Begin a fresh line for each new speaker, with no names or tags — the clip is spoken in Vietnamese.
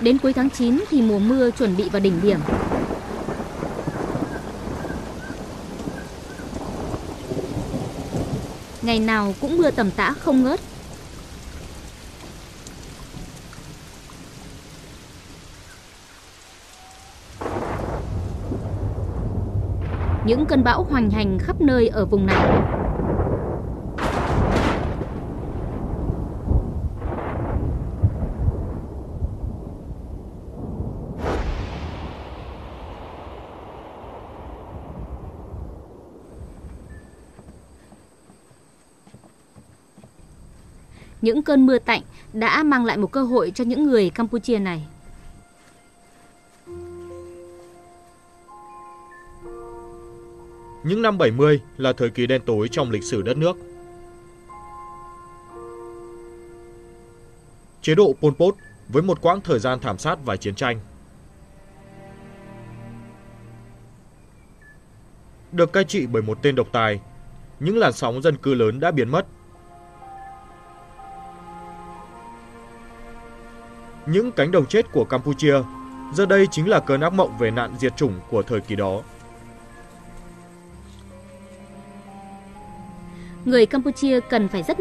Đến cuối tháng 9 thì mùa mưa chuẩn bị vào đỉnh điểm. Ngày nào cũng mưa tầm tã không ngớt. Những cơn bão hoành hành khắp nơi ở vùng này. Những cơn mưa tạnh đã mang lại một cơ hội cho những người Campuchia này.
Những năm 70 là thời kỳ đen tối trong lịch sử đất nước. Chế độ Pol Pot với một quãng thời gian thảm sát và chiến tranh. Được cai trị bởi một tên độc tài, những làn sóng dân cư lớn đã biến mất. Những cánh đồng chết của Campuchia giờ đây chính là cơn ác mộng về nạn diệt chủng của thời kỳ đó.
Người Campuchia cần phải rất